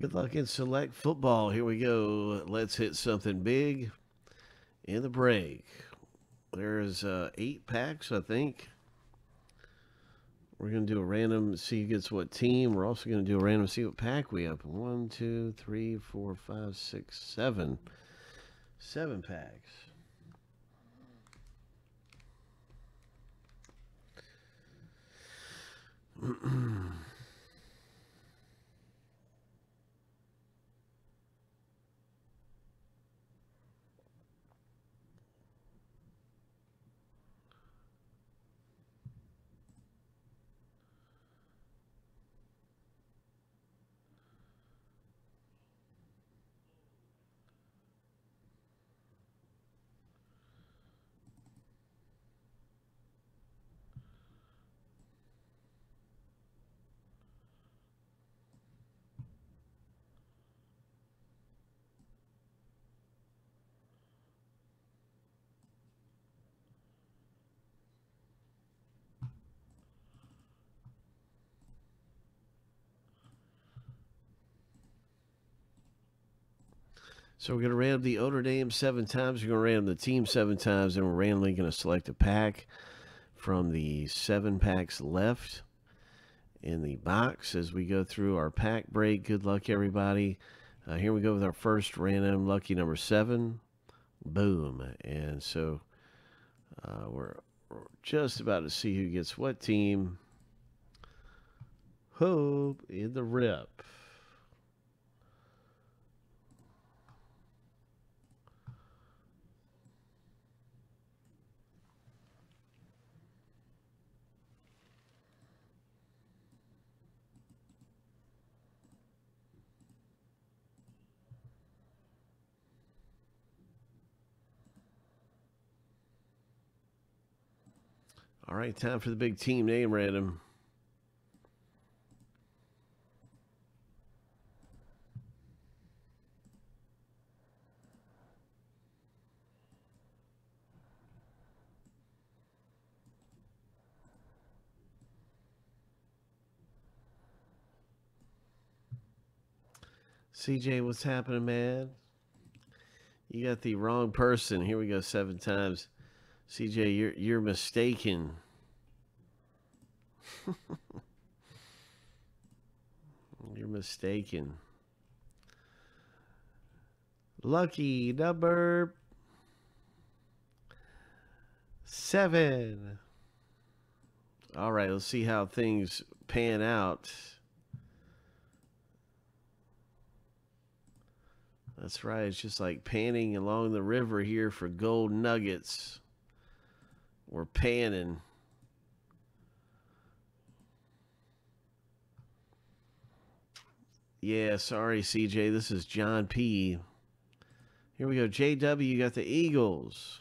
Good luck in select football. Here we go. Let's hit something big in the break. There's uh, eight packs, I think. We're going to do a random, see who gets what team. We're also going to do a random, see what pack we open. One, two, three, four, five, six, seven. Seven packs. So we're going to random the owner name seven times. We're going to random the team seven times, and we're randomly going to select a pack from the seven packs left in the box as we go through our pack break. Good luck, everybody. Uh, here we go with our first random lucky number seven. Boom. And so uh, we're, we're just about to see who gets what team. Hope in the rip. All right, time for the big team name random. CJ, what's happening, man? You got the wrong person. Here we go, seven times. CJ, you're you're mistaken. you're mistaken. Lucky number seven. All right, let's see how things pan out. That's right. It's just like panning along the river here for gold nuggets. We're panning. Yeah, sorry, CJ. This is John P. Here we go. JW got the Eagles.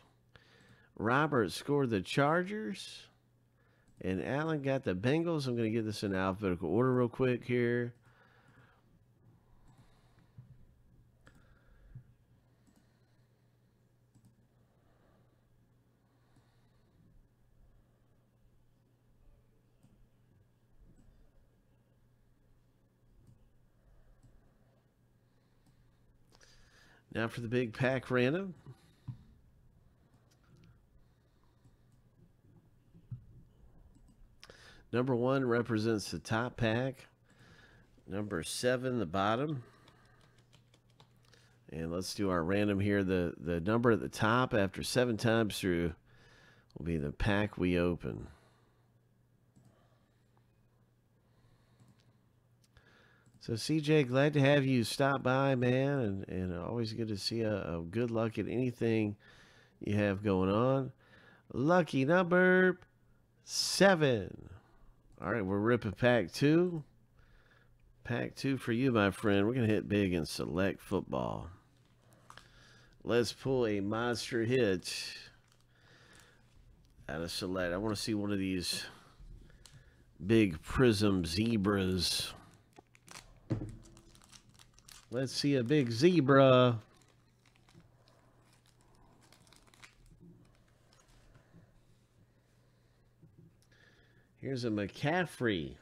Robert scored the Chargers. And Allen got the Bengals. I'm going to get this in alphabetical order real quick here. Now for the big pack random. Number one represents the top pack. Number seven, the bottom. And let's do our random here. The, the number at the top after seven times through will be the pack we open. So CJ, glad to have you stop by, man, and, and always good to see a, a uh, good luck at anything you have going on. Lucky number seven. All right, we're ripping pack two. Pack two for you, my friend. We're going to hit big in select football. Let's pull a monster hit out of select. I want to see one of these big Prizm zebras. Let's see a big zebra. Here's a McCaffrey.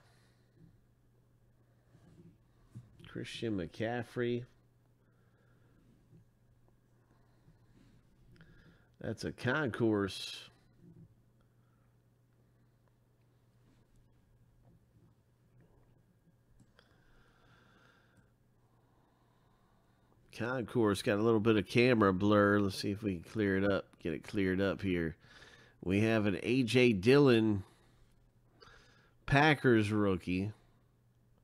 Christian McCaffrey. That's a concourse. Concourse got a little bit of camera blur. Let's see if we can clear it up, get it cleared up here. We have an A.J. Dillon Packers rookie.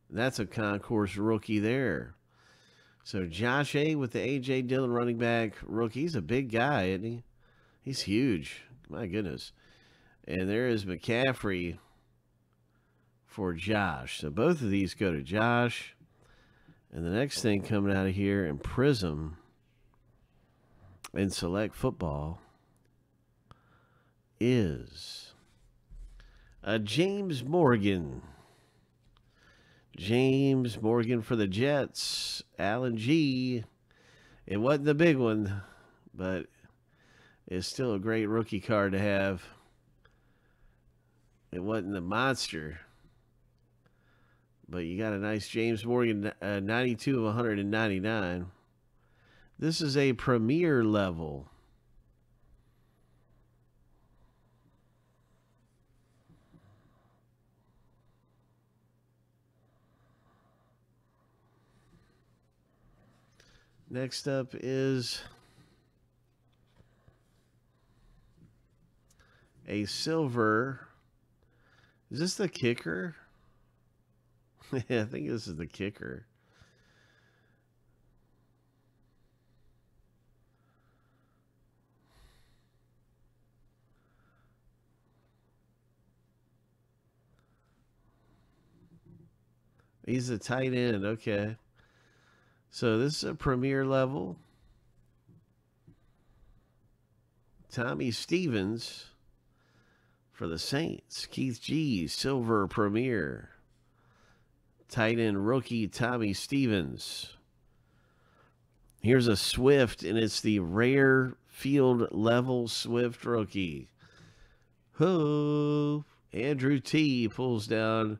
That's a concourse rookie there. So Josh A with the A.J. Dillon running back rookie. He's a big guy, isn't he? He's huge. My goodness. And there is McCaffrey for Josh. So both of these go to Josh. And the next thing coming out of here in Prizm and Select Football is a James Morgan. James Morgan for the Jets. Alan G. It wasn't the big one, but it's still a great rookie card to have. It wasn't the monster. But you got a nice James Morgan uh, 92 of 199. This is a premier level. Next up is a silver. Is this the kicker? I think this is the kicker. He's a tight end. Okay. So this is a premier level. Tommy Stevens for the Saints. Keith G, Silver Premier. Tight end rookie Tommy Stevens. Here's a Swift, and it's the rare field level Swift rookie. Who? Andrew T pulls down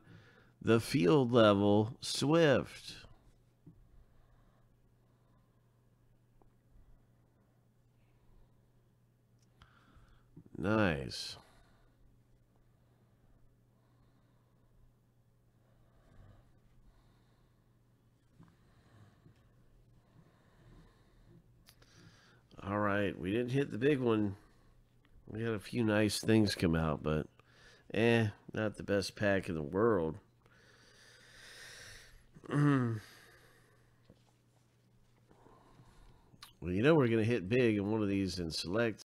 the field level Swift. Nice. All right, we didn't hit the big one. We had a few nice things come out, but eh, not the best pack in the world. well, you know we're going to hit big in one of these and select